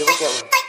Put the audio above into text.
るわん。